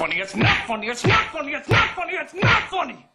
funny. It's not funny. It's not funny. It's not funny. It's not funny. It's not funny.